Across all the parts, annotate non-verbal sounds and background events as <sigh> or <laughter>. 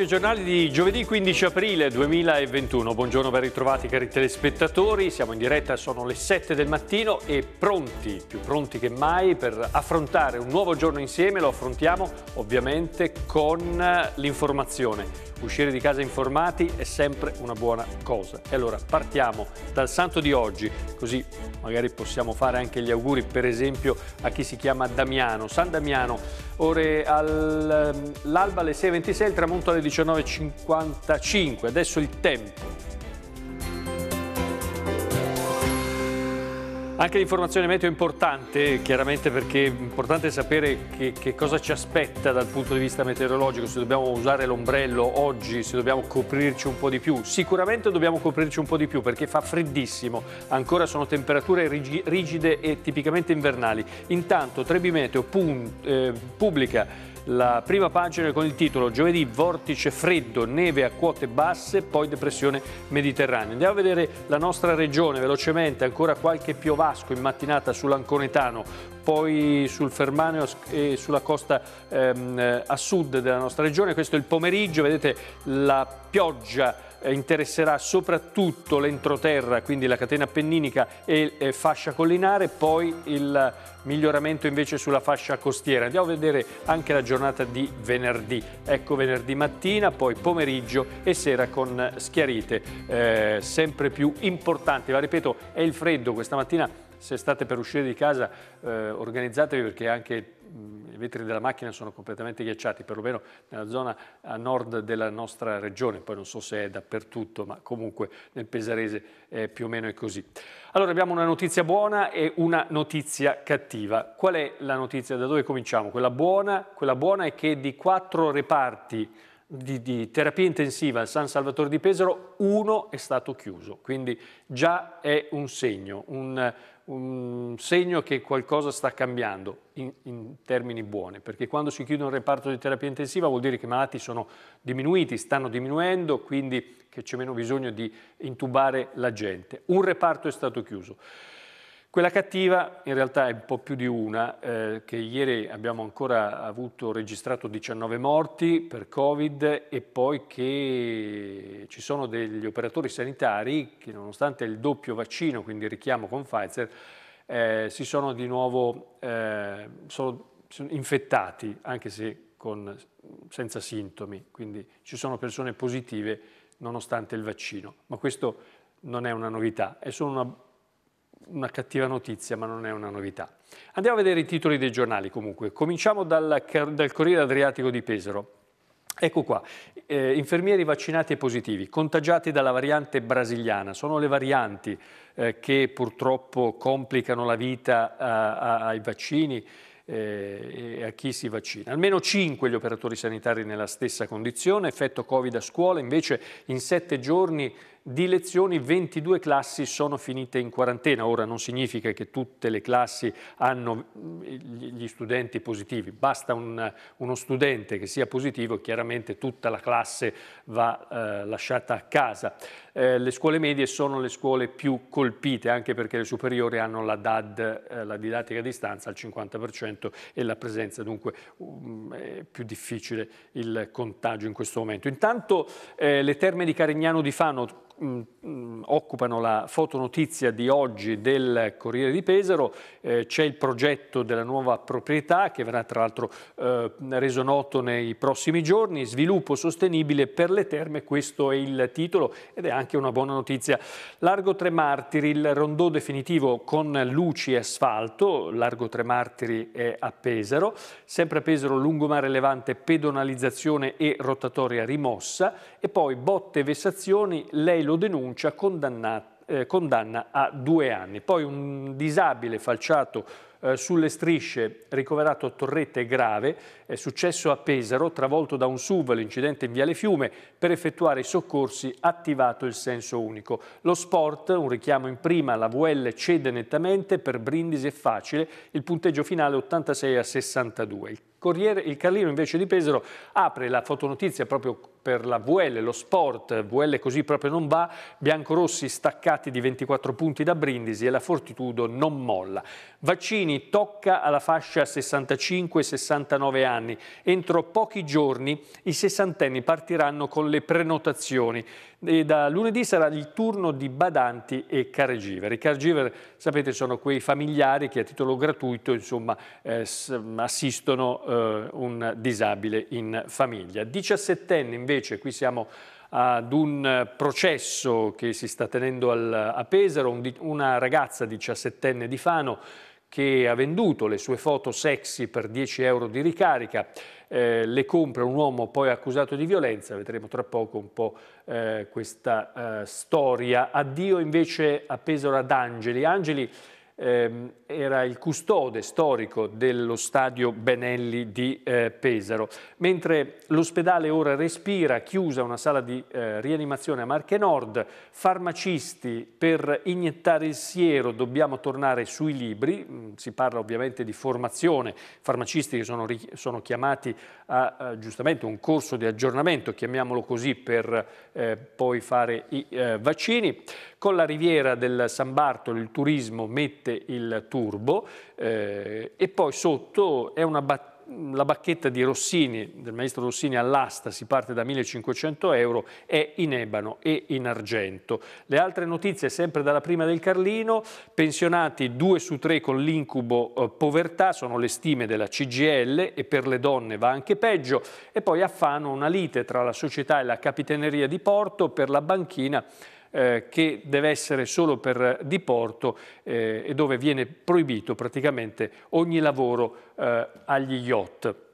Occhio giornali di giovedì 15 aprile 2021. Buongiorno, ben ritrovati cari telespettatori. Siamo in diretta, sono le 7 del mattino e pronti, più pronti che mai per affrontare un nuovo giorno insieme. Lo affrontiamo ovviamente con l'informazione. Uscire di casa informati è sempre una buona cosa. E allora partiamo dal santo di oggi, così magari possiamo fare anche gli auguri per esempio a chi si chiama Damiano. San Damiano, ore all'alba alle 6.26, il tramonto alle 19.55. Adesso il tempo. Anche l'informazione meteo è importante, chiaramente perché è importante sapere che, che, cosa ci aspetta dal punto di vista meteorologico, se dobbiamo usare l'ombrello oggi, se dobbiamo coprirci un po' di più. Sicuramente dobbiamo coprirci un po' di più perché fa freddissimo, ancora sono temperature rigide e tipicamente invernali. Intanto Trebi Meteo eh, pubblica la prima pagina con il titolo Giovedì vortice freddo, neve a quote basse, poi depressione mediterranea. Andiamo a vedere la nostra regione velocemente, ancora qualche piovasco in mattinata sull'Anconetano, poi sul Fermaneo e sulla costa ehm, a sud della nostra regione. Questo è il pomeriggio, vedete la pioggia interesserà soprattutto l'entroterra, quindi la catena appenninica e eh, fascia collinare, poi il miglioramento invece sulla fascia costiera. Andiamo a vedere anche la giornata di venerdì. Ecco venerdì mattina, poi pomeriggio e sera con schiarite eh, sempre più importanti. Ma ripeto, è il freddo questa mattina se state per uscire di casa eh, organizzatevi perché anche i vetri della macchina sono completamente ghiacciati, perlomeno nella zona a nord della nostra regione, poi non so se è dappertutto, ma comunque nel Pesarese eh, più o meno è così. Allora abbiamo una notizia buona e una notizia cattiva. Qual è la notizia? Da dove cominciamo? Quella buona, quella buona è che di quattro reparti di, di, terapia intensiva al San Salvatore di Pesaro, uno è stato chiuso, quindi già è un segno, un, un segno che qualcosa sta cambiando in, in, termini buoni, perché quando si chiude un reparto di terapia intensiva vuol dire che i malati sono diminuiti, stanno diminuendo, quindi che c'è meno bisogno di intubare la gente. Un reparto è stato chiuso. Quella cattiva in realtà è un po' più di una, eh, che ieri abbiamo ancora avuto registrato 19 morti per Covid e poi che ci sono degli operatori sanitari che nonostante il doppio vaccino, quindi richiamo con Pfizer, eh, si sono di nuovo eh, sono, sono infettati, anche se con, senza sintomi, quindi ci sono persone positive nonostante il vaccino, ma questo non è una novità, è solo una una cattiva notizia, ma non è una novità. Andiamo a vedere i titoli dei giornali comunque. Cominciamo dal, dal Corriere Adriatico di Pesaro. Ecco qua, eh, infermieri vaccinati e positivi, contagiati dalla variante brasiliana. Sono le varianti eh, che purtroppo complicano la vita a, ai vaccini eh, e a chi si vaccina. Almeno 5 gli operatori sanitari nella stessa condizione, effetto Covid a scuola, invece in 7 giorni di lezioni 22 classi sono finite in quarantena. Ora non significa che tutte le classi hanno gli studenti positivi, basta un, uno studente che sia positivo, chiaramente tutta la classe va eh, lasciata a casa. Eh, le scuole medie sono le scuole più colpite, anche perché le superiori hanno la DAD, eh, la didattica a distanza, al 50% e la presenza, dunque um, è più difficile il contagio in questo momento. Intanto eh, le terme di Carignano di Fano mh, mh, occupano la fotonotizia di oggi del Corriere di Pesaro, eh, c'è il progetto della nuova proprietà che verrà tra l'altro eh, reso noto nei prossimi giorni, sviluppo sostenibile per le terme, questo è il titolo ed è anche una buona notizia. Largo Tre Martiri, il rondò definitivo con luci e asfalto, Largo Tre Martiri è a Pesaro, sempre a Pesaro lungomare levante pedonalizzazione e rotatoria rimossa. E poi botte e vessazioni, lei lo lo denuncia, eh, condanna a due anni. Poi un disabile falciato eh, sulle strisce, ricoverato a Torrette grave, è successo a Pesaro, travolto da un SUV, l'incidente in Viale Fiume, per effettuare i soccorsi attivato il senso unico. Lo sport, un richiamo in prima, la VL cede nettamente, per Brindisi è facile, il punteggio finale 86 a 62. Il Corriere, il Carlino invece di Pesaro apre la fotonotizia proprio per la VL, lo sport, VL così proprio non va, biancorossi staccati di 24 punti da Brindisi e la Fortitudo non molla. Vaccini tocca alla fascia 65-69 anni. Entro pochi giorni i sessantenni partiranno con le prenotazioni e da lunedì sarà il turno di badanti e caregiver. I caregiver, sapete, sono quei familiari che a titolo gratuito insomma, eh, assistono eh, un disabile in famiglia. 17 anni invece, qui siamo ad un processo che si sta tenendo al, a Pesaro, un, una ragazza 17enne di Fano che ha venduto le sue foto sexy per 10 euro di ricarica, eh, le compra un uomo poi accusato di violenza, vedremo tra poco un po' eh, questa eh, storia. Addio invece a Pesaro ad Angeli. Angeli ehm, era il custode storico dello stadio Benelli di eh, Pesaro, mentre l'ospedale ora respira, chiusa una sala di eh, rianimazione a Marche Nord, farmacisti per iniettare il siero dobbiamo tornare sui libri, mm, si parla ovviamente di formazione, farmacisti che sono, sono chiamati a, a, giustamente un corso di aggiornamento, chiamiamolo così, per eh, poi fare i eh, vaccini. Con la riviera del San Bartolo il turismo mette il turbo eh, e poi sotto è una battaglia la bacchetta di Rossini, del maestro Rossini all'asta, si parte da 1500 euro, è in ebano e in argento. Le altre notizie sempre dalla prima del Carlino, pensionati 2 su 3 con l'incubo eh, povertà, sono le stime della CGL e per le donne va anche peggio, e poi a Fano una lite tra la società e la capitaneria di Porto per la banchina eh, che deve essere solo per diporto eh, e dove viene proibito praticamente ogni lavoro eh, agli yacht.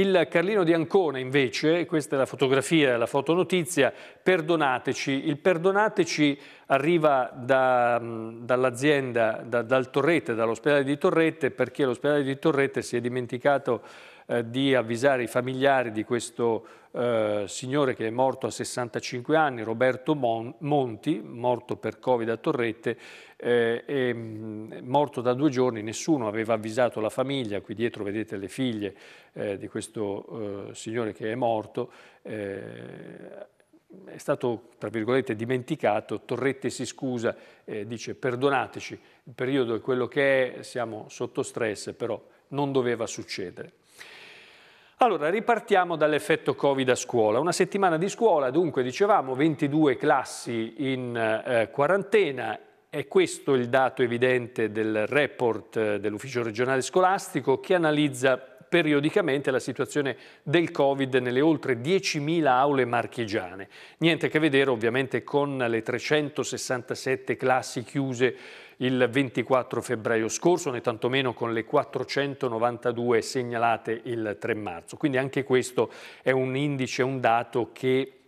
Il Carlino di Ancona invece, questa è la fotografia, la fotonotizia, perdonateci. Il perdonateci arriva da, dall'azienda, da, dal Torrette, dall'ospedale di Torrette, perché l'ospedale di Torrette si è dimenticato eh, di avvisare i familiari di questo eh, signore che è morto a 65 anni, Roberto Mon Monti, morto per Covid a Torrette, eh, è mm, morto da due giorni, nessuno aveva avvisato la famiglia, qui dietro vedete le figlie eh, di questo eh, signore che è morto, eh, è stato, tra virgolette, dimenticato, Torrette si scusa, dice perdonateci, il periodo è quello che è, siamo sotto stress, però non doveva succedere. Allora, ripartiamo dall'effetto Covid a scuola. Una settimana di scuola, dunque, dicevamo, 22 classi in eh, quarantena. È questo il dato evidente del report eh, dell'Ufficio regionale scolastico che analizza periodicamente la situazione del Covid nelle oltre 10.000 aule marchigiane. Niente a che vedere ovviamente con le 367 classi chiuse il 24 febbraio scorso, né tantomeno con le 492 segnalate il 3 marzo. Quindi anche questo è un indice, un dato che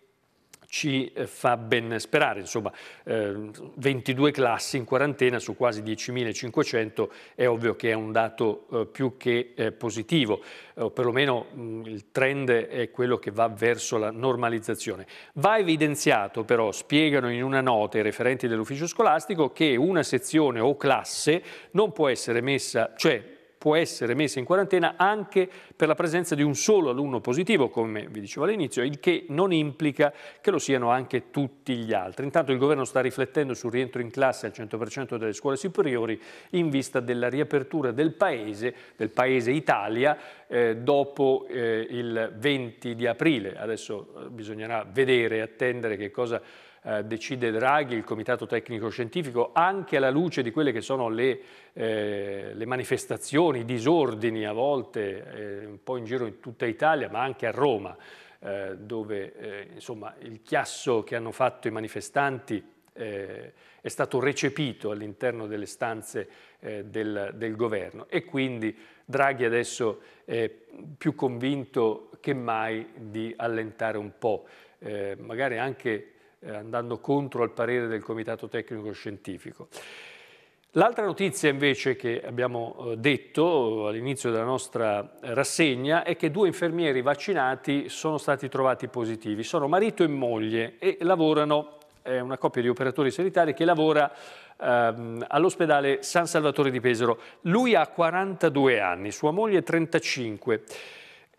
ci eh, fa ben sperare, insomma eh, 22 classi in quarantena su quasi 10.500 è ovvio che è un dato eh, più che eh, positivo, o perlomeno mh, il trend è quello che va verso la normalizzazione. Va evidenziato però, spiegano in una nota i referenti dell'ufficio scolastico, che una sezione o classe non può essere messa, cioè può essere messa in quarantena anche per la presenza di un solo alunno positivo, come vi dicevo all'inizio, il che non implica che lo siano anche tutti gli altri. Intanto il governo sta riflettendo sul rientro in classe al 100% delle scuole superiori in vista della riapertura del paese, del paese Italia, eh, dopo eh, il 20 di aprile. Adesso eh, bisognerà vedere e attendere che cosa eh, decide Draghi, il Comitato Tecnico Scientifico, anche alla luce di quelle che sono le, eh, le manifestazioni, i disordini a volte eh, un po' in giro in tutta Italia, ma anche a Roma, eh, dove eh, insomma, il chiasso che hanno fatto i manifestanti eh, è stato recepito all'interno delle stanze del, del governo. E quindi Draghi adesso è più convinto che mai di allentare un po', magari anche eh, andando contro al parere del Comitato Tecnico Scientifico. L'altra notizia invece che abbiamo eh, detto all'inizio della nostra rassegna è che due infermieri vaccinati sono stati trovati positivi. Sono marito e moglie e lavorano, è una coppia di operatori sanitari che lavora ehm, all'ospedale San Salvatore di Pesaro. Lui ha 42 anni, sua moglie 35.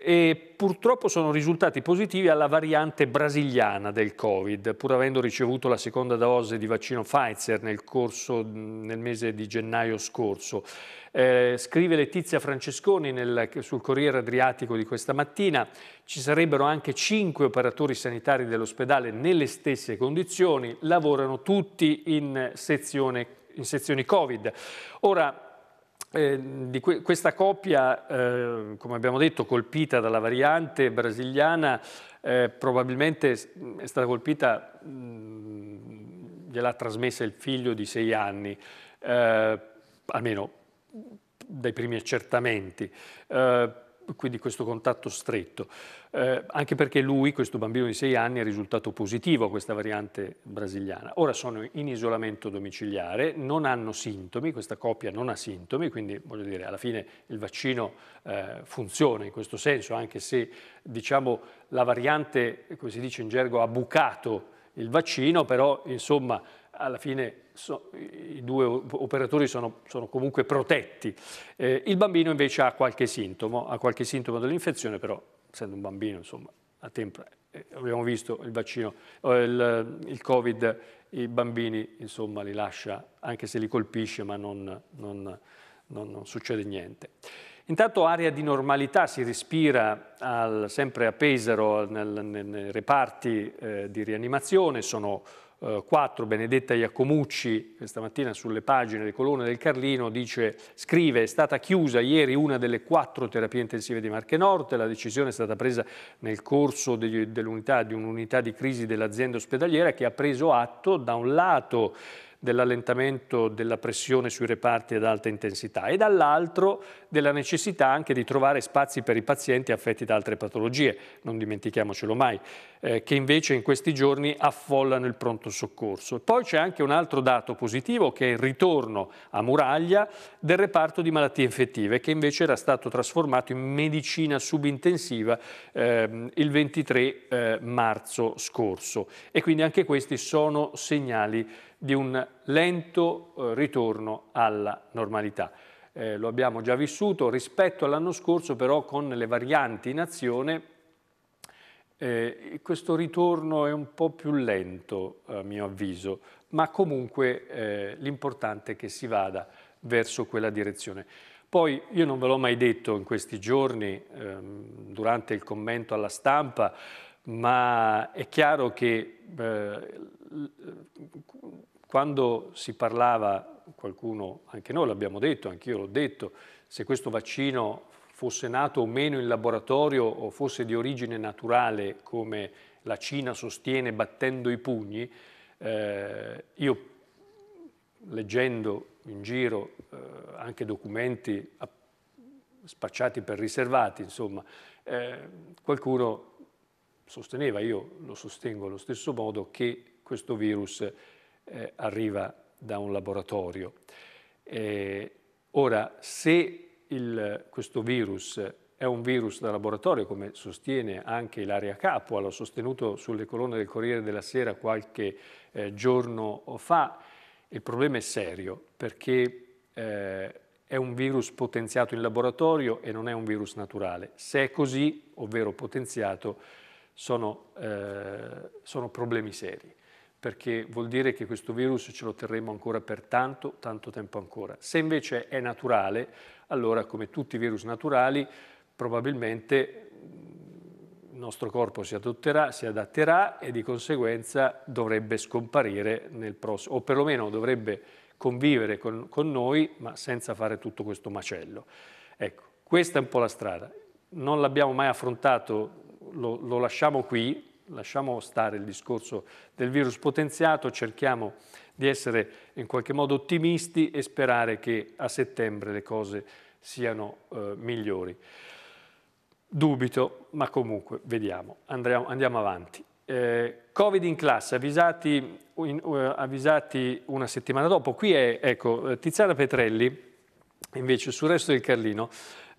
E purtroppo sono risultati positivi alla variante brasiliana del Covid, pur avendo ricevuto la seconda dose di vaccino Pfizer nel, corso, nel mese di gennaio scorso. Eh, scrive Letizia Francesconi nel, sul Corriere Adriatico di questa mattina, ci sarebbero anche cinque operatori sanitari dell'ospedale nelle stesse condizioni, lavorano tutti in, sezione, in sezioni Covid. Ora, eh, di que questa coppia, eh, come abbiamo detto, colpita dalla variante brasiliana, eh, probabilmente è stata colpita, gliel'ha trasmessa il figlio di sei anni, eh, almeno dai primi accertamenti. Quindi questo contatto stretto, eh, anche perché lui, questo bambino di 6 anni, è risultato positivo a questa variante brasiliana. Ora sono in isolamento domiciliare, non hanno sintomi, questa coppia non ha sintomi, quindi voglio dire, alla fine il vaccino eh, funziona in questo senso, anche se diciamo la variante, come si dice in gergo, ha bucato il vaccino, però insomma alla fine so, i due operatori sono, sono comunque protetti. Eh, il bambino invece ha qualche sintomo, ha qualche sintomo dell'infezione, però essendo un bambino, insomma, a tempo, eh, abbiamo visto il vaccino, eh, il, il, Covid, i bambini, insomma, li lascia, anche se li colpisce, ma non, non, non, non succede niente. Intanto area di normalità si respira al, sempre a Pesaro nei reparti eh, di rianimazione, sono 4, eh, Benedetta Iacomucci, questa mattina sulle pagine, le colonne del Carlino, dice, scrive, è stata chiusa ieri una delle quattro terapie intensive di Marche Nord, la decisione è stata presa nel corso dell'unità, di un'unità di crisi dell'azienda ospedaliera che ha preso atto da un lato dell'allentamento della pressione sui reparti ad alta intensità e dall'altro della necessità anche di trovare spazi per i pazienti affetti da altre patologie, non dimentichiamocelo mai, eh, che invece in questi giorni affollano il pronto soccorso. Poi c'è anche un altro dato positivo che è il ritorno a Muraglia del reparto di malattie infettive che invece era stato trasformato in medicina subintensiva eh, il 23 eh, marzo scorso e quindi anche questi sono segnali di un lento eh, ritorno alla normalità. Eh, lo abbiamo già vissuto rispetto all'anno scorso, però con le varianti in azione eh, questo ritorno è un po' più lento a mio avviso, ma comunque eh, l'importante è che si vada verso quella direzione. Poi io non ve l'ho mai detto in questi giorni, ehm, durante il commento alla stampa, ma è chiaro che eh, quando si parlava, qualcuno, anche noi l'abbiamo detto, anch'io l'ho detto, se questo vaccino fosse nato o meno in laboratorio o fosse di origine naturale, come la Cina sostiene battendo i pugni, eh, io leggendo in giro eh, anche documenti spacciati per riservati, insomma, eh, qualcuno sosteneva, io lo sostengo allo stesso modo, che questo virus eh, arriva da un laboratorio. Eh, ora, se il, questo virus è un virus da laboratorio, come sostiene anche Ilaria Capua, l'ho sostenuto sulle colonne del Corriere della Sera qualche eh, giorno fa, il problema è serio perché eh, è un virus potenziato in laboratorio e non è un virus naturale. Se è così, ovvero potenziato, sono, eh, sono problemi seri perché vuol dire che questo virus ce lo terremo ancora per tanto, tanto tempo ancora. Se invece è naturale, allora come tutti i virus naturali, probabilmente il nostro corpo si adotterà, si adatterà e di conseguenza dovrebbe scomparire nel prossimo, o perlomeno dovrebbe convivere con, con noi, ma senza fare tutto questo macello. Ecco, questa è un po' la strada. Non l'abbiamo mai affrontato, lo, lo lasciamo qui, lasciamo stare il discorso del virus potenziato, cerchiamo di essere in qualche modo ottimisti e sperare che a settembre le cose siano eh, migliori. Dubito, ma comunque vediamo, Andriamo, andiamo avanti. Eh, Covid in classe, avvisati, in, uh, avvisati, una settimana dopo. Qui è ecco, Tiziana Petrelli, invece sul resto del Carlino,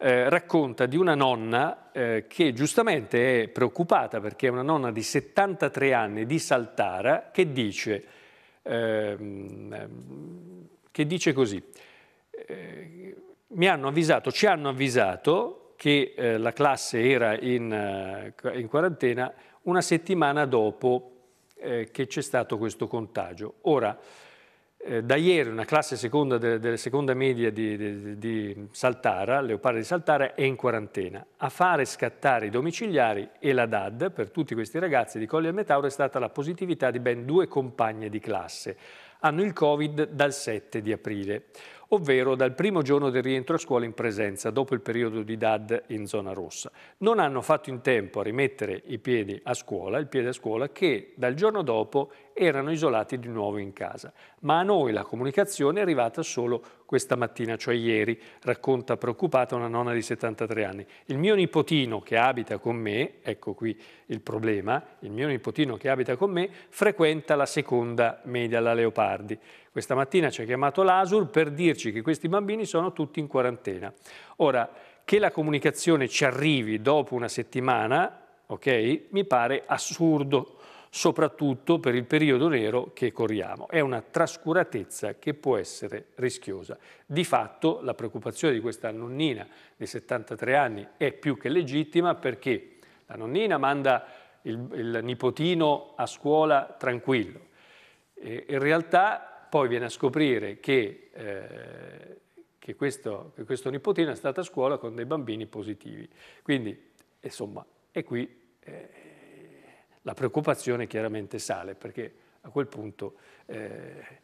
eh, racconta di una nonna eh, che giustamente è preoccupata perché è una nonna di 73 anni di Saltara che dice, ehm, che dice così, eh, mi hanno avvisato, ci hanno avvisato che eh, la classe era in, eh, in, quarantena una settimana dopo eh, che c'è stato questo contagio. Ora, da ieri una classe seconda della de seconda media di, di, di, Saltara, Leopardi di Saltara, è in quarantena. A fare scattare i domiciliari e la DAD per tutti questi ragazzi di Colli al Metauro è stata la positività di ben due compagne di classe. Hanno il Covid dal 7 di aprile ovvero dal primo giorno del rientro a scuola in presenza, dopo il periodo di DAD in zona rossa. Non hanno fatto in tempo a rimettere i piedi a scuola, il piede a scuola, che dal giorno dopo erano isolati di nuovo in casa. Ma a noi la comunicazione è arrivata solo questa mattina, cioè ieri, racconta preoccupata una nonna di 73 anni. Il mio nipotino che abita con me, ecco qui il problema, il mio nipotino che abita con me frequenta la seconda media alla Leopardi. Questa mattina ci ha chiamato l'ASUR per dirci che questi bambini sono tutti in quarantena. Ora, che la comunicazione ci arrivi dopo una settimana, ok, mi pare assurdo soprattutto per il periodo nero che corriamo. È una trascuratezza che può essere rischiosa. Di fatto la preoccupazione di questa nonnina di 73 anni è più che legittima perché la nonnina manda il, il nipotino a scuola tranquillo. E in realtà poi viene a scoprire che, eh, che, questo, che questo nipotino è stato a scuola con dei bambini positivi. Quindi, insomma, è qui... Eh, la preoccupazione chiaramente sale perché a quel punto eh,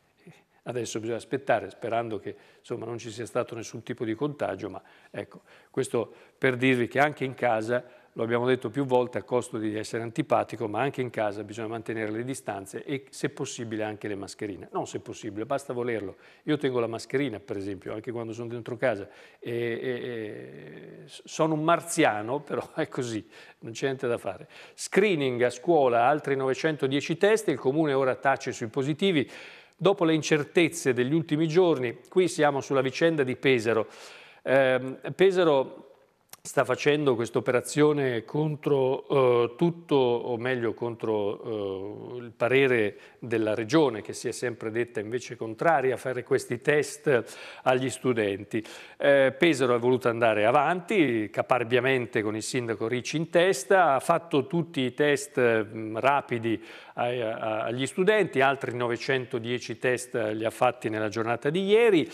adesso bisogna aspettare sperando che insomma, non ci sia stato nessun tipo di contagio, ma ecco, questo per dirvi che anche in casa lo abbiamo detto più volte a costo di essere antipatico, ma anche in casa bisogna mantenere le distanze e se possibile anche le mascherine. Non se possibile, basta volerlo. Io tengo la mascherina, per esempio, anche quando sono dentro casa. E, e, sono un marziano, <laughs> però è così, non c'è niente da fare. Screening a scuola, altri 910 test, il comune ora tace sui positivi. Dopo le incertezze degli ultimi giorni, qui siamo sulla vicenda di Pesaro. Eh, Pesaro sta facendo questa operazione contro eh, tutto, o meglio contro eh, il parere della Regione, che si è sempre detta invece contraria a fare questi test agli studenti. Eh, Pesaro ha voluto andare avanti, caparbiamente con il sindaco Ricci in testa, ha fatto tutti i test mh, rapidi ai, a, agli studenti, altri 910 test li ha fatti nella giornata di ieri.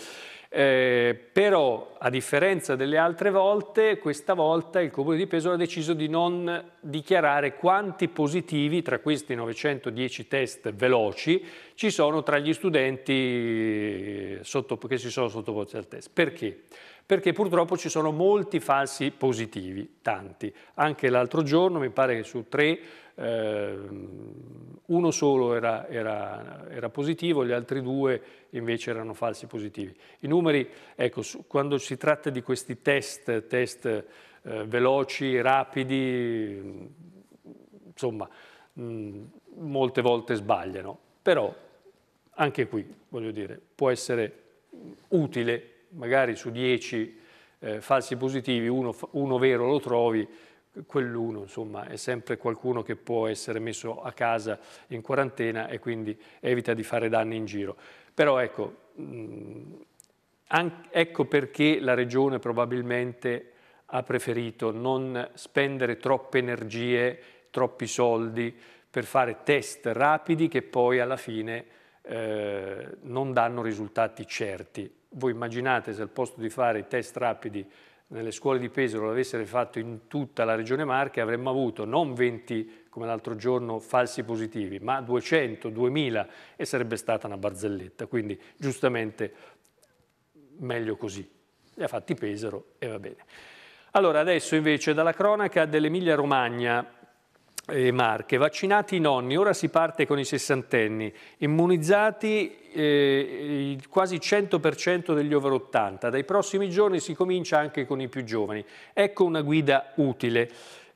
Eh, però a differenza delle altre volte, questa volta il Comune di Pesaro ha deciso di non dichiarare quanti positivi tra questi 910 test veloci ci sono tra gli studenti sotto, che si sono sottoposti al test. Perché? Perché purtroppo ci sono molti falsi positivi, tanti. Anche l'altro giorno mi pare che su tre eh, uno solo era, era, era, positivo, gli altri due invece erano falsi positivi. I numeri, ecco, su, quando si tratta di questi test, test eh, veloci, rapidi, insomma, mh, molte volte sbagliano, però anche qui, voglio dire, può essere utile, magari su 10 eh, falsi positivi, uno, uno vero lo trovi, quell'uno insomma è sempre qualcuno che può essere messo a casa in quarantena e quindi evita di fare danni in giro. Però ecco, mh, ecco perché la Regione probabilmente ha preferito non spendere troppe energie, troppi soldi per fare test rapidi che poi alla fine eh, non danno risultati certi. Voi immaginate se al posto di fare i test rapidi nelle scuole di Pesaro l'avessero fatto in tutta la regione Marche avremmo avuto non 20 come l'altro giorno falsi positivi, ma 200, 2000 e sarebbe stata una barzelletta, quindi giustamente meglio così. Li ha fatti Pesaro e va bene. Allora adesso invece dalla cronaca dell'Emilia Romagna e Marche, vaccinati i nonni, ora si parte con i sessantenni, immunizzati eh, quasi il 100% degli over 80, dai prossimi giorni si comincia anche con i più giovani. Ecco una guida utile.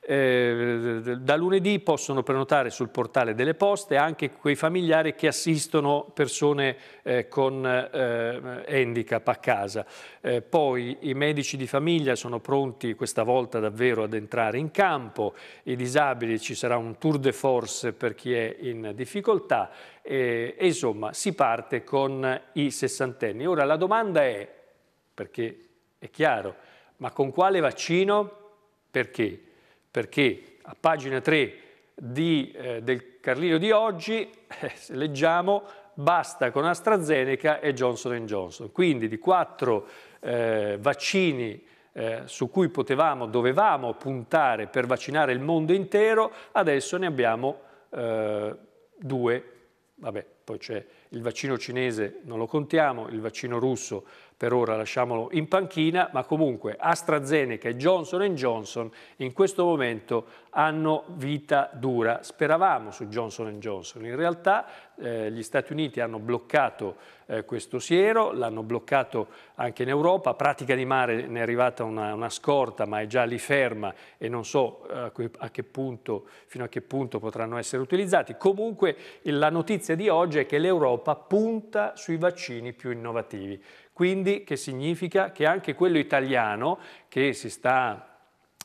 Eh, da lunedì possono prenotare sul portale delle poste anche quei familiari che assistono persone eh, con eh, handicap a casa. Eh, poi i medici di famiglia sono pronti questa volta davvero ad entrare in campo, i disabili ci sarà un tour de force per chi è in difficoltà e insomma si parte con i sessantenni. Ora la domanda è, perché è chiaro, Ma con quale vaccino? Perché? Perché a pagina 3 di, eh, del Carlino di oggi eh, leggiamo basta con AstraZeneca e Johnson Johnson. Quindi di quattro eh, vaccini eh, su cui potevamo, dovevamo puntare per vaccinare il mondo intero, adesso ne abbiamo eh, due. Vabbè, poi c'è il vaccino cinese, non lo contiamo, il vaccino russo per ora lasciamolo in panchina, ma comunque AstraZeneca e Johnson Johnson in questo momento hanno vita dura. Speravamo su Johnson Johnson, in realtà eh, gli Stati Uniti hanno bloccato eh, questo siero, l'hanno bloccato anche in Europa, pratica di mare ne è arrivata una, una scorta ma è già lì ferma e non so eh, a che punto, fino a che punto potranno essere utilizzati. Comunque la notizia di oggi è che l'Europa punta sui vaccini più innovativi. Quindi che significa che anche quello italiano che si sta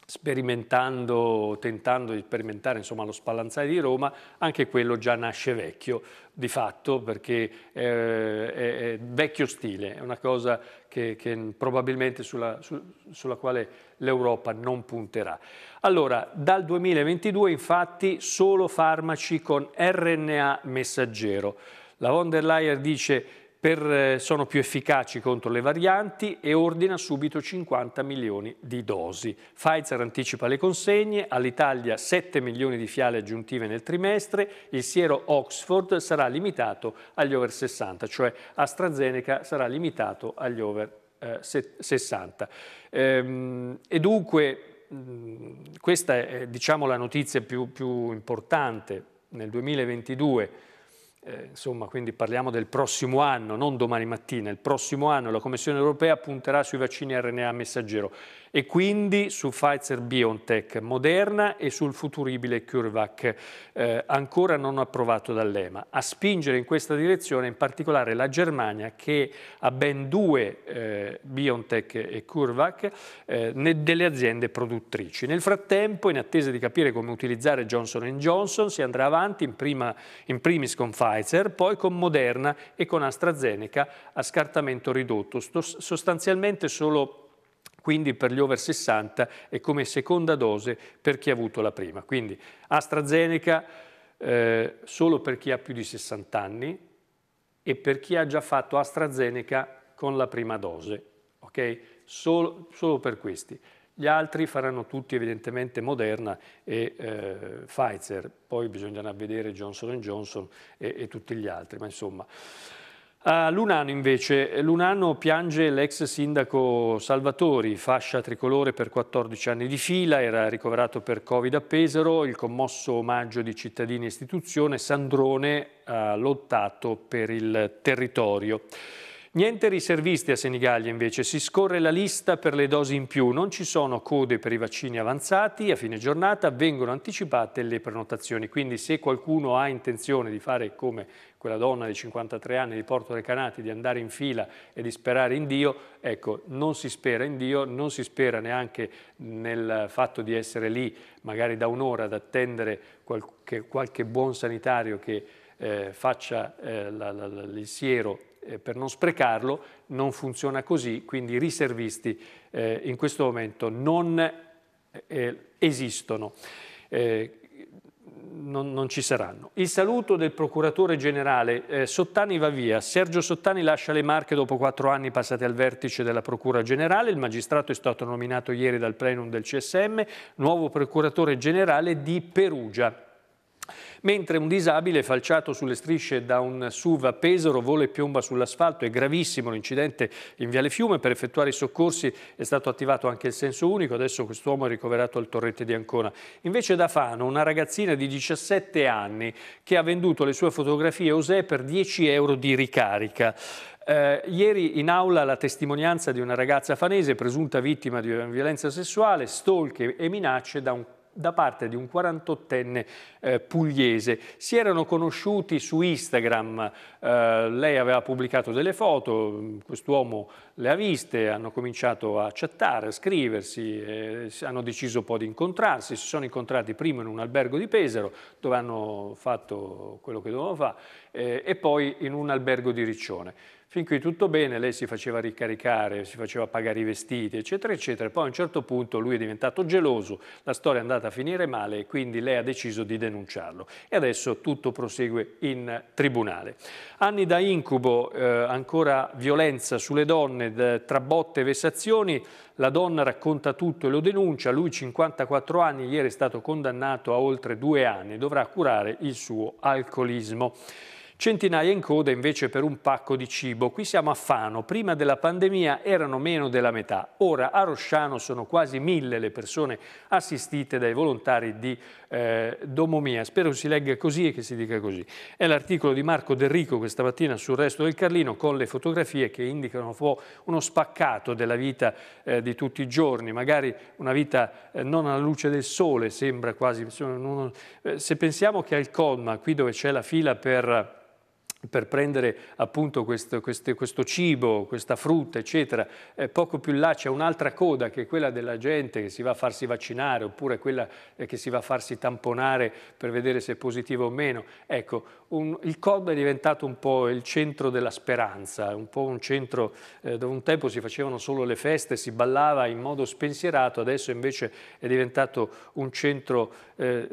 sperimentando, tentando di sperimentare insomma, lo Spallanzare di Roma, anche quello già nasce vecchio di fatto perché eh, è, è, vecchio stile, è una cosa che, che probabilmente sulla, su, sulla quale l'Europa non punterà. Allora, dal 2022 infatti solo farmaci con RNA messaggero. La von der Leyen dice per, eh, sono più efficaci contro le varianti e ordina subito 50 milioni di dosi. Pfizer anticipa le consegne, all'Italia 7 milioni di fiale aggiuntive nel trimestre, il siero Oxford sarà limitato agli over 60, cioè AstraZeneca sarà limitato agli over eh, 60. Ehm, e dunque mh, questa è diciamo, la notizia più, più importante nel 2022 eh, insomma, quindi parliamo del prossimo anno, non domani mattina, il prossimo anno la Commissione europea punterà sui vaccini RNA messaggero e quindi su Pfizer BioNTech Moderna e sul futuribile CureVac eh, ancora non approvato dall'EMA. A spingere in questa direzione in particolare la Germania che ha ben due eh, BioNTech e CureVac eh, delle aziende produttrici. Nel frattempo, in attesa di capire come utilizzare Johnson Johnson, si andrà avanti in, prima, in primis con Pfizer, poi con Moderna e con AstraZeneca a scartamento ridotto, sostanzialmente solo quindi per gli over 60 e come seconda dose per chi ha avuto la prima. Quindi AstraZeneca eh, solo per chi ha più di 60 anni e per chi ha già fatto AstraZeneca con la prima dose, ok? Solo, solo per questi. Gli altri faranno tutti evidentemente Moderna e eh, Pfizer, poi bisognerà vedere Johnson Johnson e, e tutti gli altri, ma insomma... A Lunano invece, Lunano piange l'ex sindaco Salvatori, fascia tricolore per 14 anni di fila, era ricoverato per Covid a Pesaro, il commosso omaggio di cittadini e istituzione, Sandrone ha lottato per il territorio. Niente riservisti a Senigallia invece, si scorre la lista per le dosi in più, non ci sono code per i vaccini avanzati, a fine giornata vengono anticipate le prenotazioni, quindi se qualcuno ha intenzione di fare come quella donna di 53 anni di Porto Recanati, di andare in fila e di sperare in Dio, ecco, non si spera in Dio, non si spera neanche nel fatto di essere lì magari da un'ora ad attendere qualche, qualche buon sanitario che eh, faccia eh, la, la, la, il siero eh, per non sprecarlo, non funziona così, quindi i riservisti eh, in questo momento non eh, esistono. Eh, non, non, ci saranno. Il saluto del procuratore generale eh, Sottani va via. Sergio Sottani lascia le Marche dopo quattro anni passati al vertice della Procura Generale. Il magistrato è stato nominato ieri dal plenum del CSM, nuovo procuratore generale di Perugia mentre un disabile falciato sulle strisce da un SUV a Pesaro vola e piomba sull'asfalto. È gravissimo l'incidente in Viale Fiume, per effettuare i soccorsi è stato attivato anche il senso unico, adesso quest'uomo è ricoverato al Torrette di Ancona. Invece da Fano una ragazzina di 17 anni che ha venduto le sue fotografie Osè per 10 euro di ricarica. Eh, ieri in aula la testimonianza di una ragazza fanese presunta vittima di violenza sessuale, stalk e minacce da un da parte di un 48enne eh, pugliese. Si erano conosciuti su Instagram, eh, lei aveva pubblicato delle foto, quest'uomo le ha viste, hanno cominciato a chattare, a scriversi, eh, hanno deciso poi di incontrarsi, si sono incontrati prima in un albergo di Pesaro dove hanno fatto quello che dovevano fare eh, e poi in un albergo di Riccione. Fin qui tutto bene, lei si faceva ricaricare, si faceva pagare i vestiti, eccetera, eccetera. Poi a un certo punto lui è diventato geloso, la storia è andata a finire male e quindi lei ha deciso di denunciarlo. E adesso tutto prosegue in tribunale. Anni da incubo, eh, ancora violenza sulle donne, tra botte e vessazioni, la donna racconta tutto e lo denuncia, lui 54 anni, ieri è stato condannato a oltre due anni, dovrà curare il suo alcolismo. Centinaia in coda invece per un pacco di cibo. Qui siamo a Fano. Prima della pandemia erano meno della metà. Ora a Rosciano sono quasi mille le persone assistite dai volontari di eh, Domomia. Spero si legga così e che si dica così. È l'articolo di Marco Del Rico questa mattina sul Resto del Carlino con le fotografie che indicano un po' uno spaccato della vita eh, di tutti i giorni. Magari una vita eh, non alla luce del sole, sembra quasi. Eh, se pensiamo che al Colma, qui dove c'è la fila per per prendere appunto questo, questo, questo, cibo, questa frutta, eccetera. Eh, poco più là c'è un'altra coda che è quella della gente che si va a farsi vaccinare oppure quella eh, che si va a farsi tamponare per vedere se è positivo o meno. Ecco, un, il COD è diventato un po' il centro della speranza, un po' un centro eh, dove un tempo si facevano solo le feste, si ballava in modo spensierato, adesso invece è diventato un centro eh,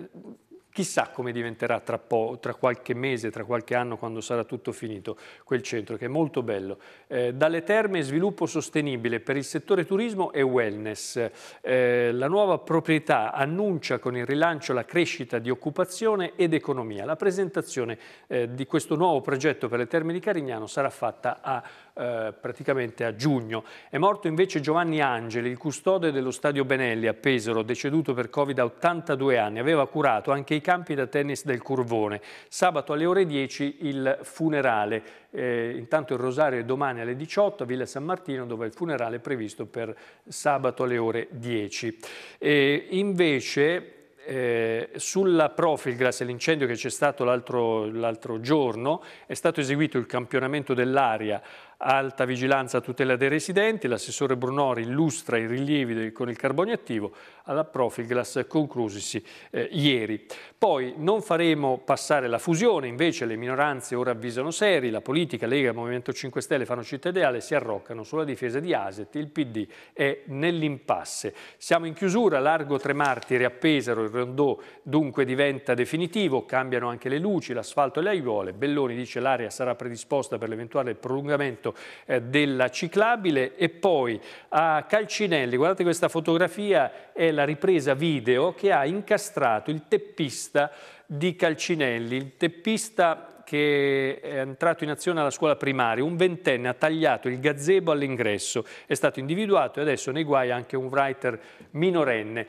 Chissà come diventerà tra, tra, qualche mese, tra qualche anno, quando sarà tutto finito, quel centro, che è molto bello. Eh, dalle terme sviluppo sostenibile per il settore turismo e wellness. Eh, la nuova proprietà annuncia con il rilancio la crescita di occupazione ed economia. La presentazione eh, di questo nuovo progetto per le terme di Carignano sarà fatta a eh, praticamente a giugno. È morto invece Giovanni Angeli, il custode dello Stadio Benelli a Pesaro, deceduto per Covid a 82 anni. Aveva curato anche i campi da tennis del Curvone. Sabato alle ore 10 il funerale. Eh, intanto il rosario è domani alle 18 a Villa San Martino dove il funerale è previsto per sabato alle ore 10. E invece eh, sulla Profilgras, l'incendio che c'è stato l'altro giorno, è stato eseguito il campionamento dell'aria alta vigilanza a tutela dei residenti, l'assessore Brunori illustra i rilievi con il carbonio attivo. Alla Profilglas conclusisi eh, ieri. Poi non faremo passare la fusione, invece le minoranze ora avvisano seri, la politica, Lega, Movimento 5 Stelle fanno città ideale, si arroccano sulla difesa di Aset, il PD è nell'impasse. Siamo in chiusura, largo Tre Martiri a il rondò dunque diventa definitivo, cambiano anche le luci, l'asfalto e le aiuole, Belloni dice l'area sarà predisposta per l'eventuale prolungamento eh, della ciclabile e poi a Calcinelli, guardate questa fotografia, è la ripresa video che ha incastrato il teppista di Calcinelli, il teppista che è entrato in azione alla scuola primaria, un ventenne ha tagliato il gazebo all'ingresso, è stato individuato e adesso nei guai anche un writer minorenne.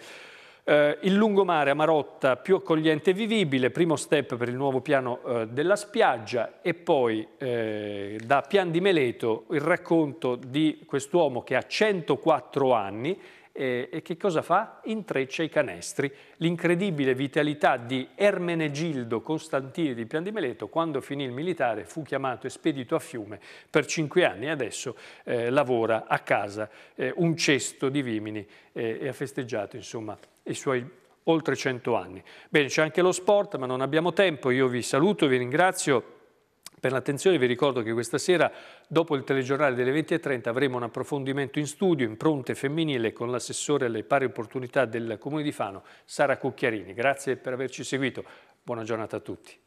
Eh, il lungomare a Marotta più accogliente e vivibile, primo step per il nuovo piano eh, della spiaggia e poi eh, da Pian di Meleto il racconto di quest'uomo che ha 104 anni e, e che cosa fa? Intreccia i canestri. L'incredibile vitalità di Ermenegildo Costantini di Pian di Meleto, quando finì il militare fu chiamato e spedito a Fiume per cinque anni e adesso eh, lavora a casa eh, un cesto di vimini eh, e ha festeggiato insomma i suoi oltre 100 anni. Bene, c'è anche lo sport, ma non abbiamo tempo. Io vi saluto, vi ringrazio per l'attenzione. Vi ricordo che questa sera, dopo il telegiornale delle 20.30, avremo un approfondimento in studio, in pronte femminile, con l'assessore alle pari opportunità del Comune di Fano, Sara Cucchiarini. Grazie per averci seguito. Buona giornata a tutti.